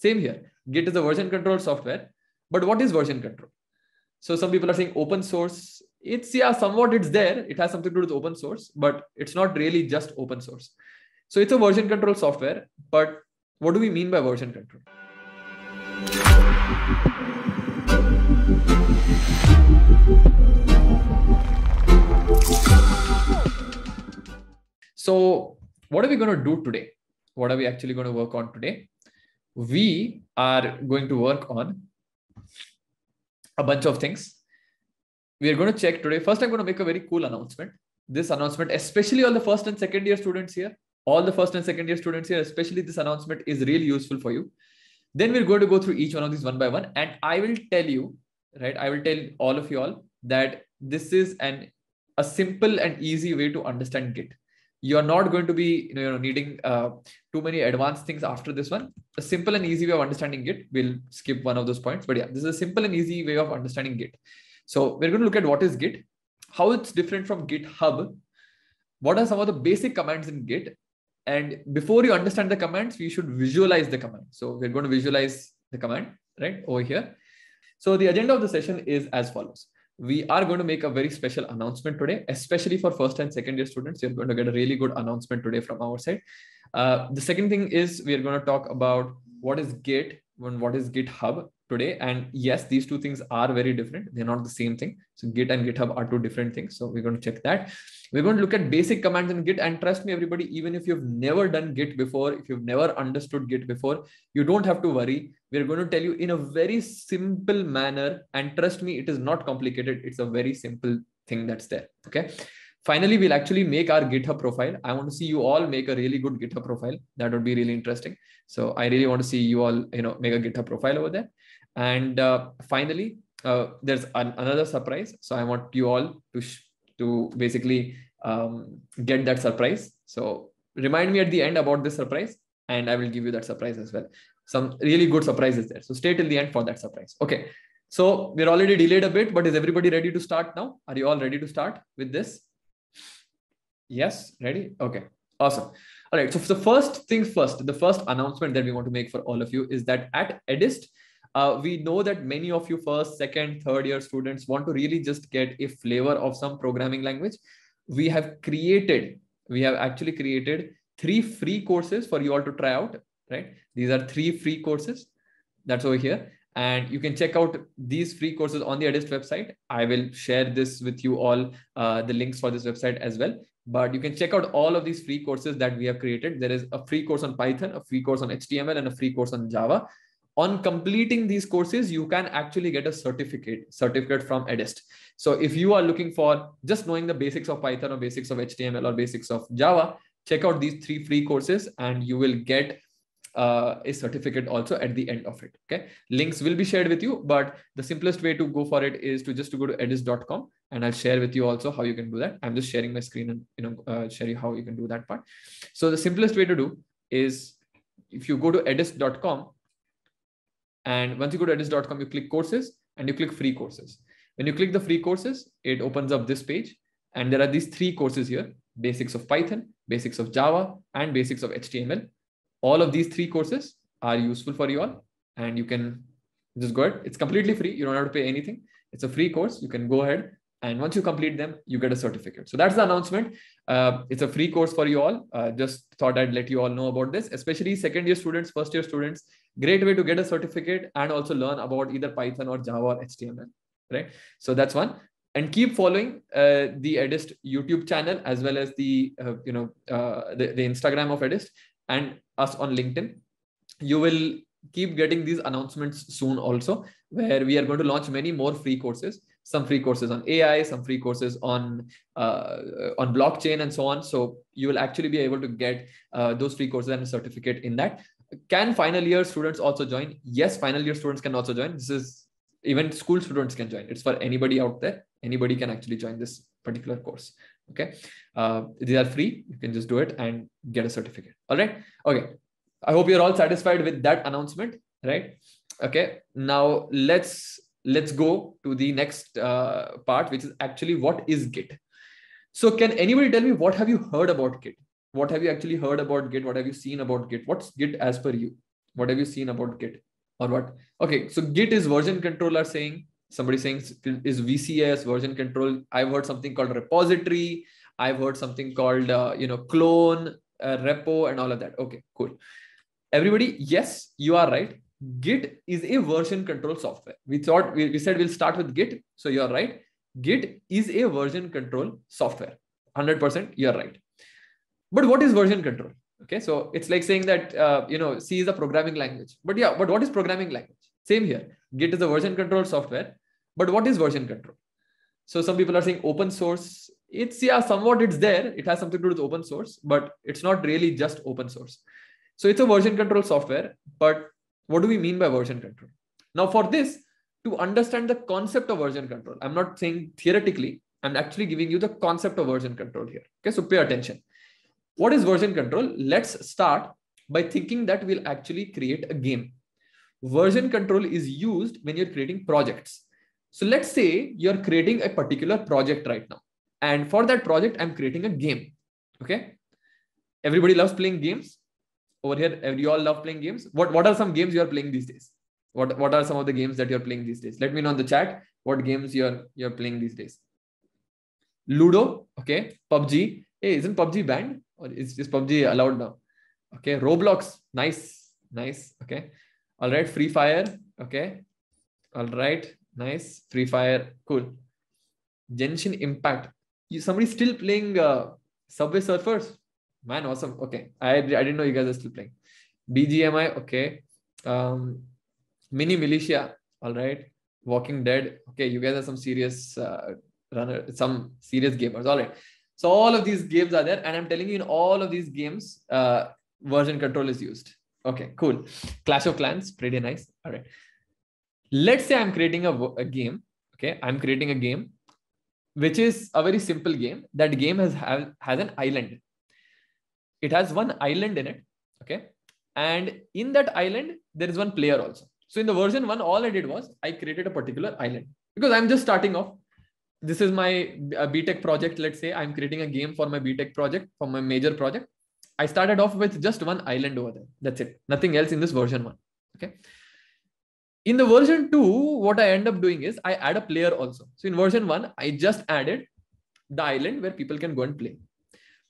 Same here. Git is a version control software. But what is version control? So some people are saying open source. It's yeah, somewhat it's there. It has something to do with open source, but it's not really just open source. So it's a version control software. But what do we mean by version control? So what are we going to do today? What are we actually going to work on today? We are going to work on a bunch of things. We are going to check today. First, I'm going to make a very cool announcement. This announcement, especially all the first and second year students here, all the first and second year students here, especially this announcement is really useful for you. Then we're going to go through each one of these one by one. And I will tell you, right? I will tell all of you all that this is an a simple and easy way to understand Git you are not going to be you know, needing uh, too many advanced things after this one. A simple and easy way of understanding git. We'll skip one of those points but yeah this is a simple and easy way of understanding git. So we're going to look at what is git how it's different from github what are some of the basic commands in git and before you understand the commands we should visualize the command. So we're going to visualize the command right over here. So the agenda of the session is as follows we are going to make a very special announcement today, especially for first and second year students. You're going to get a really good announcement today from our side. Uh, the second thing is we're going to talk about what is Git and what is GitHub today. And yes, these two things are very different. They're not the same thing. So Git and GitHub are two different things. So we're going to check that. We're going to look at basic commands in Git. And trust me, everybody, even if you've never done Git before, if you've never understood Git before, you don't have to worry. We're going to tell you in a very simple manner. And trust me, it is not complicated. It's a very simple thing that's there. Okay. Finally, we'll actually make our GitHub profile. I want to see you all make a really good GitHub profile. That would be really interesting. So I really want to see you all, you know, make a GitHub profile over there. And uh, finally, uh, there's an, another surprise. So I want you all to to basically um, get that surprise. So remind me at the end about this surprise, and I will give you that surprise as well. Some really good surprises there. So stay till the end for that surprise. Okay. So we're already delayed a bit, but is everybody ready to start now? Are you all ready to start with this? Yes, ready? Okay, awesome. All right. So the first things first, the first announcement that we want to make for all of you is that at Edyst, uh, we know that many of you first, second, third year students want to really just get a flavor of some programming language. We have created, we have actually created three free courses for you all to try out, right? These are three free courses that's over here. And you can check out these free courses on the Edyst website. I will share this with you all, uh, the links for this website as well. But you can check out all of these free courses that we have created. There is a free course on Python, a free course on HTML, and a free course on Java on completing these courses you can actually get a certificate certificate from edyst so if you are looking for just knowing the basics of python or basics of html or basics of java check out these three free courses and you will get uh, a certificate also at the end of it okay? Links will be shared with you but the simplest way to go for it is to just to go to edyst.com and i'll share with you also how you can do that. I'm just sharing my screen and you know uh, share you how you can do that part. So the simplest way to do is if you go to edyst.com and once you go to edyst.com, you click courses and you click free courses. When you click the free courses, it opens up this page. And there are these three courses here, basics of Python, basics of Java, and basics of HTML. All of these three courses are useful for you all. And you can just go ahead. It's completely free. You don't have to pay anything. It's a free course. You can go ahead. And once you complete them, you get a certificate. So that's the announcement. Uh, it's a free course for you all. Uh, just thought I'd let you all know about this, especially second year students, first year students great way to get a certificate and also learn about either python or java or html right? So that's one. And keep following uh, the edyst youtube channel as well as the uh, you know uh, the, the instagram of edyst and us on linkedin. You will keep getting these announcements soon also where we are going to launch many more free courses some free courses on ai some free courses on uh, on blockchain and so on. So you will actually be able to get uh, those free courses and a certificate in that can final year students also join? Yes, final year students can also join. This is even school students can join. It's for anybody out there. Anybody can actually join this particular course. Okay. Uh, these are free. You can just do it and get a certificate. All right. Okay. I hope you're all satisfied with that announcement. Right. Okay. Now let's let's go to the next uh, part, which is actually what is Git. So can anybody tell me what have you heard about Git? What have you actually heard about git what have you seen about git what's git as per you What have you seen about Git or what? Okay, so Git is version controller saying somebody saying is VCS version control. I've heard something called repository. I've heard something called uh, you know clone, uh, repo, and all of that. Okay, cool. Everybody, yes, you are right. Git is a version control software. We thought we, we said we'll start with Git. So you're right. Git is a version control software. 100% you're right. But what is version control? Okay, so it's like saying that uh, you know C is a programming language. But yeah, but what is programming language? Same here. Git is a version control software. But what is version control? So some people are saying open source. It's yeah, somewhat it's there. It has something to do with open source, but it's not really just open source. So it's a version control software. But what do we mean by version control? Now for this, to understand the concept of version control, I'm not saying theoretically, I'm actually giving you the concept of version control here. Okay, so pay attention. What is version control? Let's start by thinking that we'll actually create a game. Version control is used when you're creating projects. So let's say you're creating a particular project right now. And for that project, I'm creating a game. Okay. Everybody loves playing games. Over here, you all love playing games. What, what are some games you are playing these days? What, what are some of the games that you're playing these days? Let me know in the chat what games you're you're playing these days. Ludo, okay. PUBG. Hey, isn't PUBG banned? Is, is PUBG allowed now? Okay. Roblox. Nice. Nice. Okay. All right. Free Fire. Okay. All right. Nice. Free Fire. Cool. Genshin Impact. You, somebody still playing uh, Subway Surfers? Man, awesome. Okay. I, I didn't know you guys are still playing. BGMI. Okay. Um, Mini Militia. All right. Walking Dead. Okay. You guys are some serious uh, runner, some serious gamers. All right. So all of these games are there. And I'm telling you in all of these games, uh, version control is used. Okay, cool. Clash of Clans, pretty nice. All right. Let's say I'm creating a, a game. Okay. I'm creating a game, which is a very simple game. That game has, have, has an island. It has one island in it. Okay. And in that island, there is one player also. So in the version one, all I did was I created a particular island because I'm just starting off this is my uh, BTech project. Let's say I'm creating a game for my BTech project, for my major project. I started off with just one island over there. That's it. Nothing else in this version one. Okay. In the version two, what I end up doing is I add a player also. So in version one, I just added the island where people can go and play.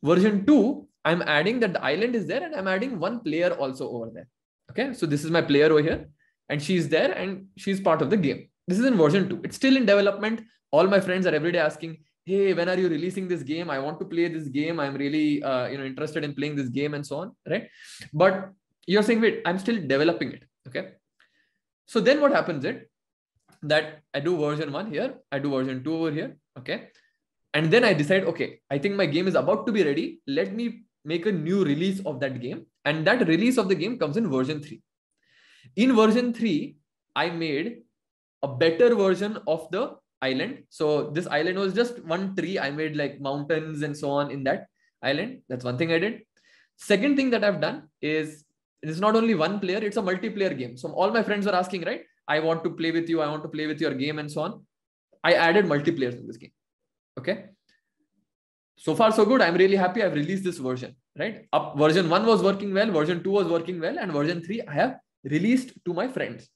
Version two, I'm adding that the island is there and I'm adding one player also over there. Okay. So this is my player over here and she's there and she's part of the game. This is in version two. It's still in development. All my friends are every day asking hey when are you releasing this game? I want to play this game. I'm really uh, you know interested in playing this game and so on right? But you're saying wait i'm still developing it okay? So then what happens is that i do version 1 here i do version 2 over here okay? And then i decide okay i think my game is about to be ready. Let me make a new release of that game and that release of the game comes in version 3 in version 3 i made a better version of the island. So this island was just one tree. I made like mountains and so on in that island. That's one thing I did. Second thing that I've done is it's not only one player, it's a multiplayer game. So all my friends were asking, right? I want to play with you. I want to play with your game and so on. I added multiplayers in this game. Okay. So far, so good. I'm really happy. I've released this version, right? Up version one was working well. Version two was working well. And version three, I have released to my friends.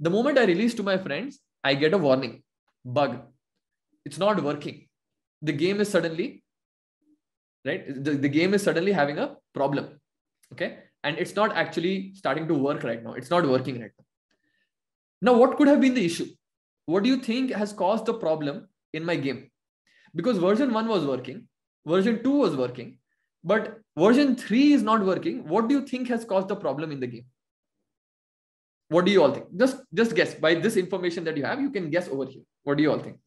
The moment I release to my friends, I get a warning bug. It's not working. The game is suddenly, right? The, the game is suddenly having a problem. Okay. And it's not actually starting to work right now. It's not working right now. Now, what could have been the issue? What do you think has caused the problem in my game? Because version 1 was working, version 2 was working, but version 3 is not working. What do you think has caused the problem in the game? What do you all think? Just, just guess. By this information that you have, you can guess over here. What do you all think?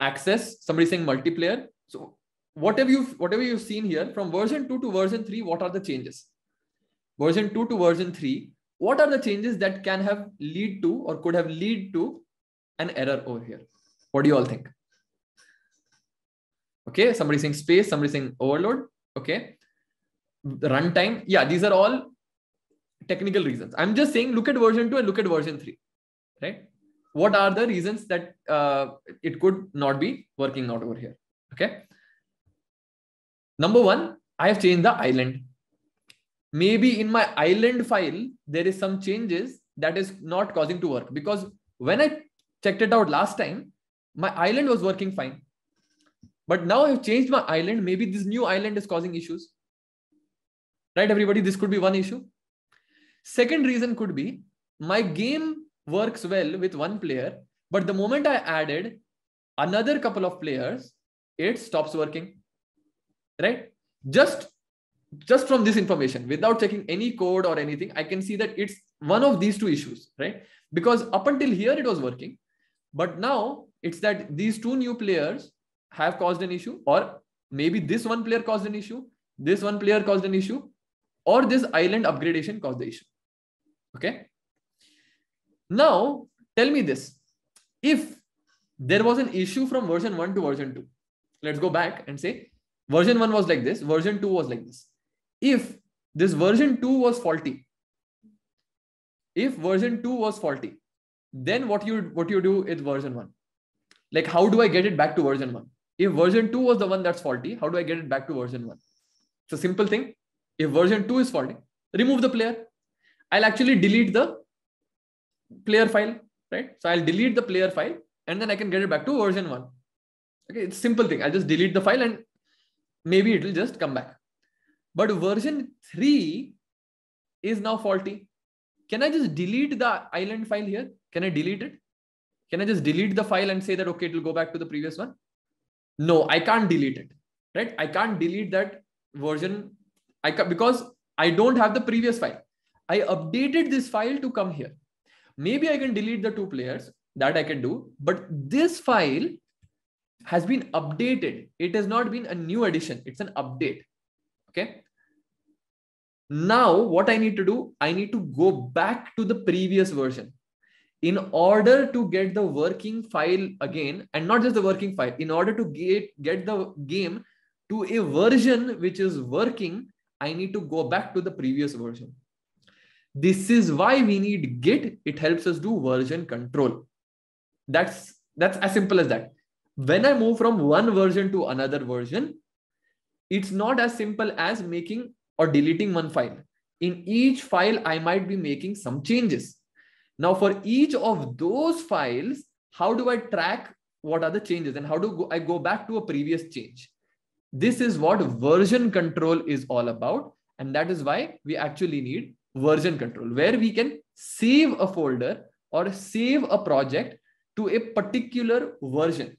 Access, somebody saying multiplayer. So whatever you whatever you've seen here from version 2 to version 3, what are the changes? Version 2 to version 3, what are the changes that can have lead to or could have lead to an error over here? What do you all think? Okay, somebody saying space, somebody saying overload. Okay. Runtime. Yeah, these are all technical reasons. I'm just saying look at version 2 and look at version 3. Right? What are the reasons that uh, it could not be working out over here? Okay. Number one, I have changed the island. maybe in my island file, there is some changes that is not causing to work because when I checked it out last time, my island was working fine. But now I've changed my island. Maybe this new island is causing issues. Right, everybody? This could be one issue. Second reason could be my game works well with one player, but the moment I added another couple of players, it stops working. Right? Just just from this information, without checking any code or anything, I can see that it's one of these two issues, right? Because up until here it was working, but now it's that these two new players have caused an issue, or maybe this one player caused an issue, this one player caused an issue, or this island upgradation caused the issue. Okay. Now, tell me this. If there was an issue from version 1 to version 2, let's go back and say version 1 was like this, version 2 was like this. If this version 2 was faulty, if version 2 was faulty, then what you what you do is version 1. Like how do I get it back to version 1? If version 2 was the one that's faulty, how do I get it back to version 1? It's a simple thing. If version 2 is faulty, remove the player. I'll actually delete the player file, right? So I'll delete the player file and then I can get it back to version 1. Okay, it's simple thing. I'll just delete the file and maybe it will just come back. But version 3 is now faulty. Can I just delete the island file here? Can I delete it? Can I just delete the file and say that, okay, it will go back to the previous one? No, I can't delete it, right? I can't delete that version I because I don't have the previous file. I updated this file to come here. Maybe I can delete the two players that I can do, but this file has been updated. It has not been a new addition. It's an update. Okay. Now what I need to do, I need to go back to the previous version in order to get the working file again and not just the working file in order to get get the game to a version which is working i need to go back to the previous version this is why we need git it helps us do version control that's that's as simple as that when i move from one version to another version it's not as simple as making or deleting one file in each file i might be making some changes now, for each of those files, how do I track what are the changes and how do I go back to a previous change? This is what version control is all about. And that is why we actually need version control, where we can save a folder or save a project to a particular version.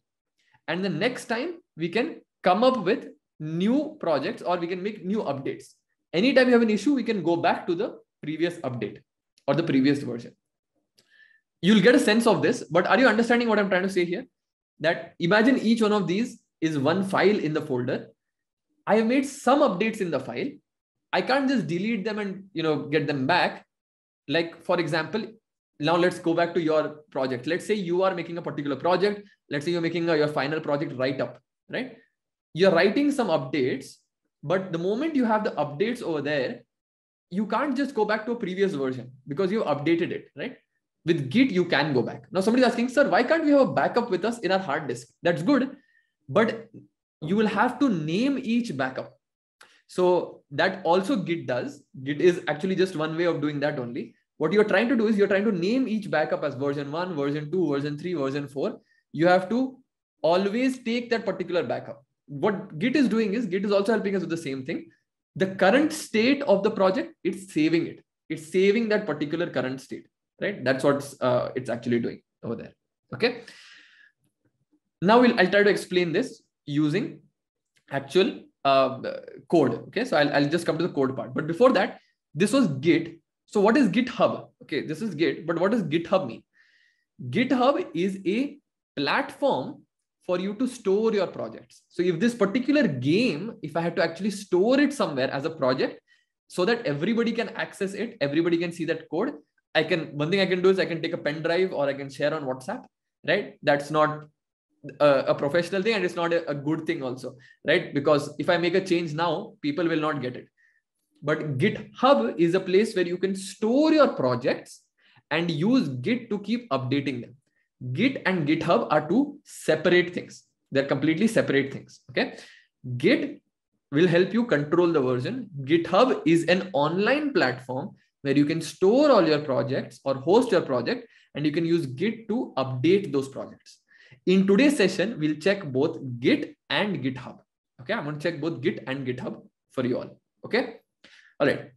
And the next time we can come up with new projects or we can make new updates. Anytime you have an issue, we can go back to the previous update or the previous version you'll get a sense of this, but are you understanding what I'm trying to say here? That imagine each one of these is one file in the folder. I have made some updates in the file. I can't just delete them and you know get them back. Like for example, now let's go back to your project. Let's say you are making a particular project. Let's say you're making a, your final project write up, right? You're writing some updates, but the moment you have the updates over there, you can't just go back to a previous version because you've updated it, right? with Git, you can go back. Now, somebody's asking, sir, why can't we have a backup with us in our hard disk? That's good, but you will have to name each backup. So that also Git does. Git is actually just one way of doing that only. What you're trying to do is you're trying to name each backup as version one, version two, version three, version four. You have to always take that particular backup. What Git is doing is Git is also helping us with the same thing. The current state of the project, it's saving it. It's saving that particular current state right? That's what uh, it's actually doing over there. Okay. Now we'll, I'll try to explain this using actual uh, code. Okay. So I'll, I'll just come to the code part. But before that, this was Git. So what is GitHub? Okay. This is Git, but what does GitHub mean? GitHub is a platform for you to store your projects. So if this particular game, if I had to actually store it somewhere as a project so that everybody can access it, everybody can see that code, I can one thing I can do is I can take a pen drive or I can share on WhatsApp, right? That's not a, a professional thing and it's not a, a, good thing also, right? Because if I make a change now, people will not get it. But GitHub is a place where you can store your projects and use Git to keep updating them. Git and GitHub are two separate things. They're completely separate things. Okay. Git will help you control the version. GitHub is an online platform where you can store all your projects or host your project and you can use Git to update those projects. In today's session, we'll check both Git and GitHub. Okay, I'm going to check both Git and GitHub for you all. Okay, all right.